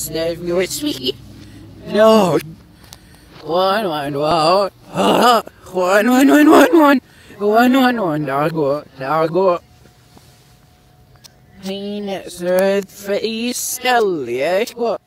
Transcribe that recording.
Save me with me. No. One, one, one. Ah, One, one, one, one, one. One, one, one. Dago, dago. Heen, third face, stelly, yeah. What?